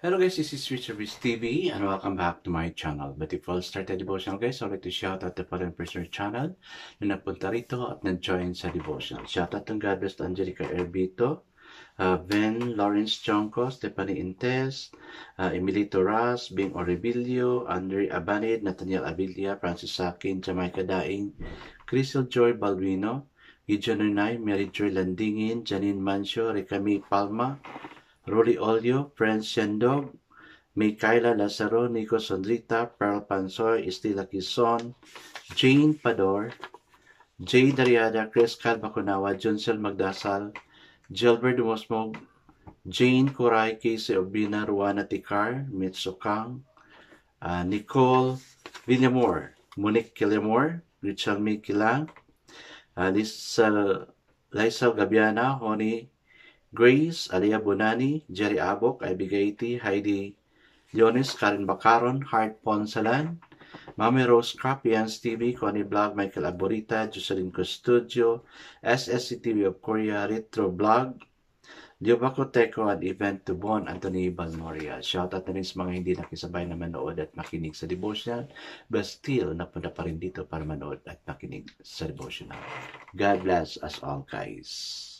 Hello guys, this is Rich TV and welcome back to my channel. But if we'll start the devotional guys, I'd like to shout out the following personal channel na napunta rito at nag-join sa devotional. Shout out ng God bless Angelica Erbito, uh, Ben Lawrence Jonco, Stephanie Intes, uh, Emilito Ras, Bing Orebilio, Andre Abanid, Nathaniel Abilia, Francis Sakin, Jamaica Daing, Crystal Joy Balduino, Gideon Nunay, Mary Joy Landingin, Janine Mancio, Recami Palma, Rolly Olio, Friends Sendog, Micaela Lazaro, Nico Sondrita, Pearl Pansoy, Estela Quezon, Jane Pador, Jay Dariada, Chris Calbacunawa, Junsel Magdasal, Gilbert Dumasmog, Jane Coray, Casey Obina, Ruana Tikar, Mitsu Kang, uh, Nicole Villamor, Monique Killamore, Richard Mikilang, uh, Lisa, Lisa Gabiana, Honey Grace, Alia Bonani, Jerry Abok, Ivy Heidi Leonis, Karen Bacaron, Hart Ponsalan, Mami Rose Crap, Ian Stevie, Connie Blog, Michael Aborita, Jocelyn Custodio, SSC TV of Korea, Retro Blog, Diobako Teko at Event to Bon, Anthony Balmoria. Shout out na rin sa mga hindi nakisabay na manood at makinig sa devotional, but still napunta pa rin dito para manood at makinig sa devotional. God bless us all guys.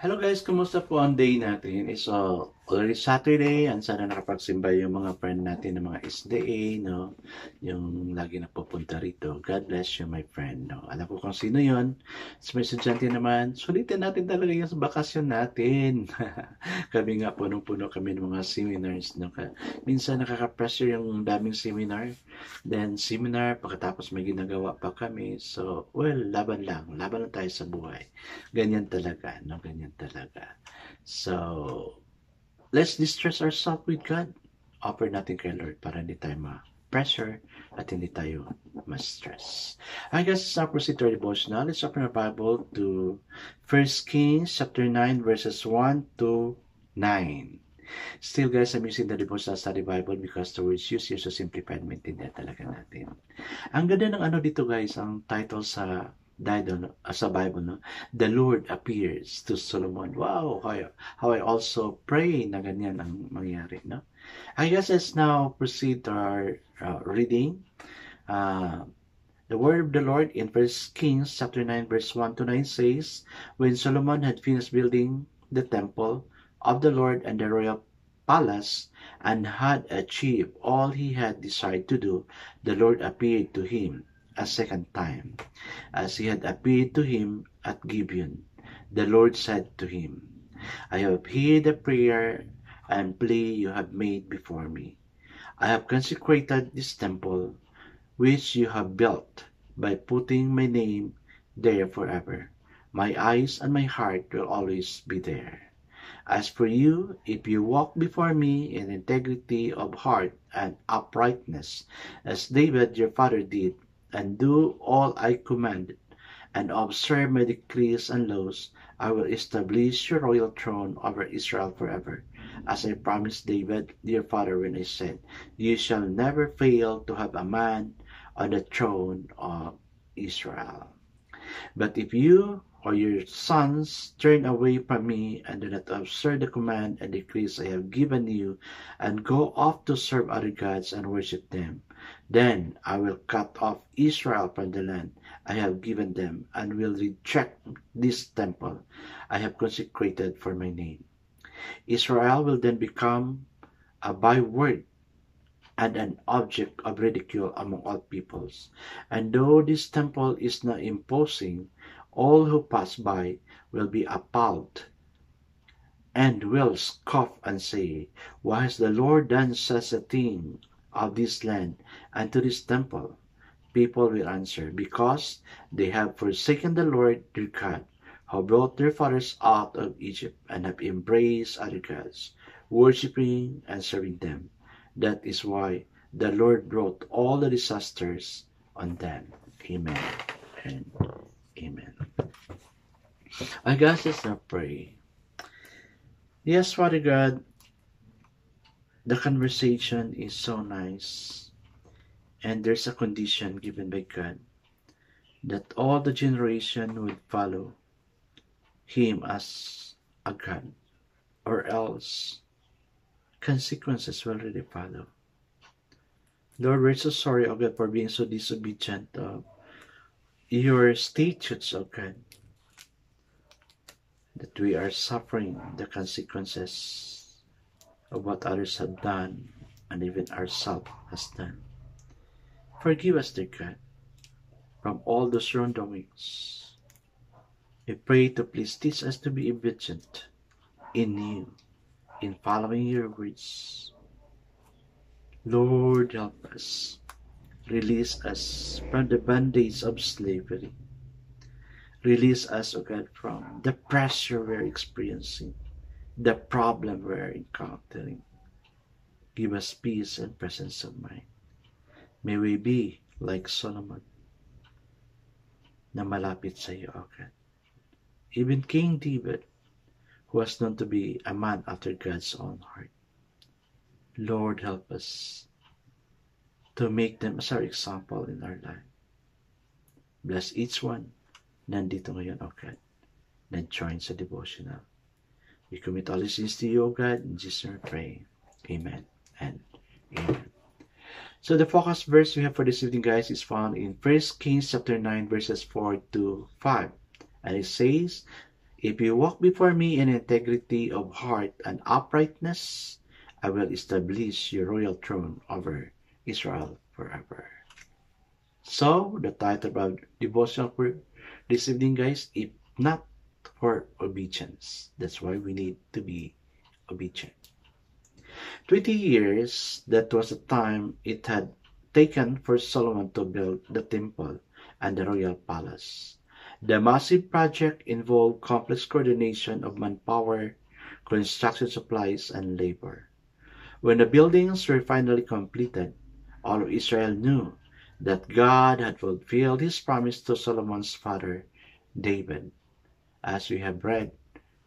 Hello guys, kumusta po ang day natin? It's uh, already Saturday and sana nakapagsimba yung mga friend natin ng mga SDA, no? Yung lagi napupunta rito. God bless you, my friend, no? Alam ko kung sino yon. Sa mga estudyante naman, sulitin natin talaga yung bakasyon natin. kami nga punong-puno kami ng mga seminars, no? Minsan nakaka-pressure yung daming seminar. Then seminar, pagkatapos may ginagawa pa kami. So, well, laban lang. Laban lang tayo sa buhay. Ganyan talaga, no? Ganyan talaga. So, let's distress ourselves with God. Offer natin kay Lord para hindi tayo ma-pressure at hindi tayo ma-stress. I guess it's to our devotional. Let's open our Bible to 1 Kings chapter 9 verses 1 to 9. Still guys, I'm using the devotional study Bible because the words used here so simplified, maintindihan talaga natin. Ang ganda ng ano dito guys, ang title sa No? uh, sa Bible, no? The Lord appears to Solomon. Wow, how, I- how I also pray na ganyan ang mangyari, no? I guess let's now proceed to our uh, reading. Uh, the word of the Lord in First Kings chapter 9 verse 1 to 9 says, When Solomon had finished building the temple of the Lord and the royal palace and had achieved all he had desired to do, the Lord appeared to him a second time, as he had appeared to him at Gibeon. The Lord said to him, I have heard the prayer and plea you have made before me. I have consecrated this temple which you have built by putting my name there forever. My eyes and my heart will always be there. As for you, if you walk before me in integrity of heart and uprightness, as David your father did, and do all I commanded, and observe my decrees and laws, I will establish your royal throne over Israel forever, as I promised David your father when I said, You shall never fail to have a man on the throne of Israel. But if you or your sons turn away from me and do not observe the command and decrees I have given you, and go off to serve other gods and worship them, then I will cut off Israel from the land I have given them, and will reject this temple I have consecrated for my name. Israel will then become a byword and an object of ridicule among all peoples. And though this temple is not imposing, all who pass by will be appalled and will scoff and say, Why has the Lord done such a thing of this land and to this temple? People will answer, Because they have forsaken the Lord their God, who brought their fathers out of Egypt, and have embraced other gods, worshiping and serving them. That is why the Lord brought all the disasters on them. Amen and amen. I guess let's now pray. Yes, Father God, the conversation is so nice, and there's a condition given by God that all the generation would follow him as a God, or else consequences will really follow. Lord, we're so sorry, O God, for being so disobedient of your statutes, O God, that we are suffering the consequences of what others have done and even ourselves has done. Forgive us, dear God, from all those wrongdoings. We pray to please teach us to be obedient in you, in following your words. Lord, help us. Release us from the bondage of slavery. Release us, O God, from the pressure we're experiencing, the problem we're encountering. Give us peace and presence of mind. May we be like Solomon na malapit sa iyo, O God. Even King David, who was known to be a man after God's own heart. Lord, help us to make them as our example in our life. Bless each one nandito ngayon, O God, na-join sa devotional. We commit all these things to you, O God, in Jesus' name pray. Amen and amen. So the focus verse we have for this evening, guys, is found in 1 Kings chapter 9, verses 4 to 5. And it says, If you walk before me in integrity of heart and uprightness, I will establish your royal throne over Israel forever. So, the title of our devotional for this evening, guys, if not for obedience. That's why we need to be obedient. 20 years, that was the time it had taken for Solomon to build the temple and the royal palace. The massive project involved complex coordination of manpower, construction supplies, and labor. When the buildings were finally completed, all of Israel knew that God had fulfilled his promise to Solomon's father, David, as we have read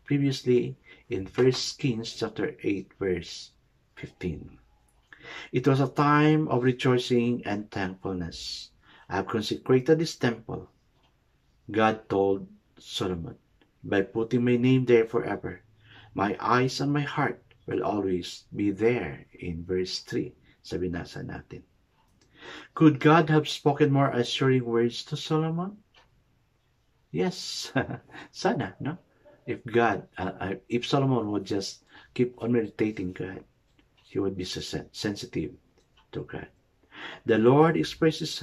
previously in 1 Kings chapter 8 verse 15. It was a time of rejoicing and thankfulness. I have consecrated this temple, God told Solomon, by putting my name there forever. My eyes and my heart will always be there in verse 3 sa binasa natin. Could God have spoken more assuring words to Solomon? Yes, sana, no? If God, uh, if Solomon would just keep on meditating God, he would be sensitive to God. The Lord expresses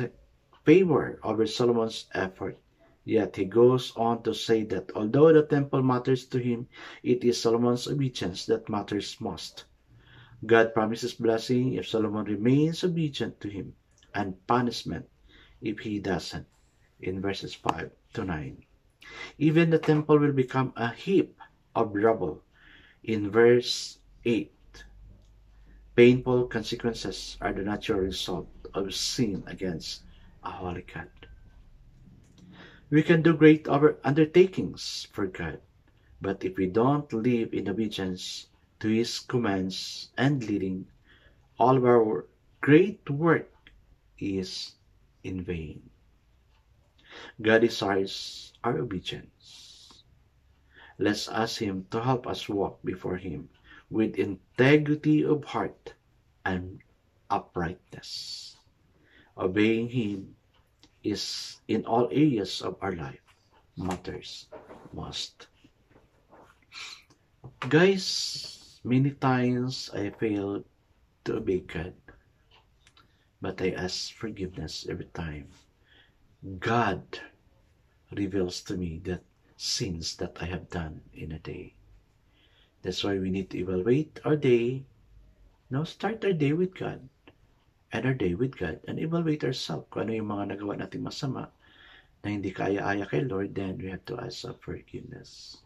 favor over Solomon's effort, yet he goes on to say that although the temple matters to him, it is Solomon's obedience that matters most. God promises blessing if Solomon remains obedient to him, and punishment if he doesn't, in verses 5 to 9. Even the temple will become a heap of rubble, in verse 8. Painful consequences are the natural result of sin against a holy God. We can do great undertakings for God, but if we don't live in obedience to His commands and leading, all of our great work is in vain. God desires our obedience. Let's ask Him to help us walk before Him with integrity of heart and uprightness. Obeying Him is in all areas of our life matters most. Guys, many times I failed to obey God, but I ask forgiveness every time. God reveals to me that sins that I have done in a day. That's why we need to evaluate our day. Now, start our day with God. And our day with God. And evaluate ourselves kung ano yung mga nagawa natin masama na hindi kaya-aya kay Lord, then we have to ask for forgiveness.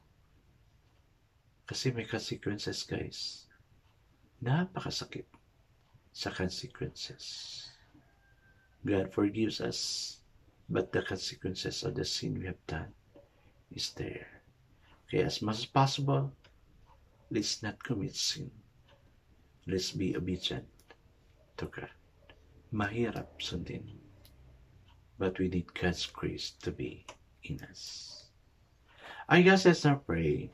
Kasi may consequences, guys. napakasakit sa consequences. God forgives us, but the consequences of the sin we have done is there. Okay, as much as possible, let's not commit sin. Let's be obedient to God. Mahirap sundin. But we need God's grace to be in us. I guess let's now pray.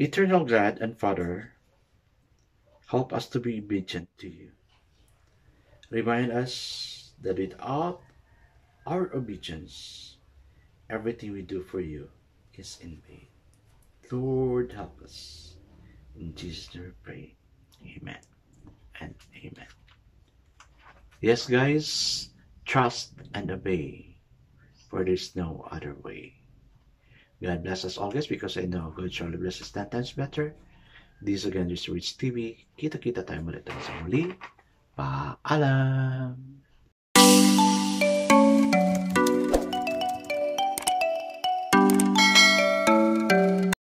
Eternal God and Father, help us to be obedient to you. Remind us that without our obedience, everything we do for you is in vain. Lord, help us. In Jesus' name we pray. Amen and amen. Yes, guys, trust and obey, for there's no other way. God bless us always because I know God surely blesses ten times better. This again is Rich TV. Kita-kita tayo ulit sa muli. Paalam!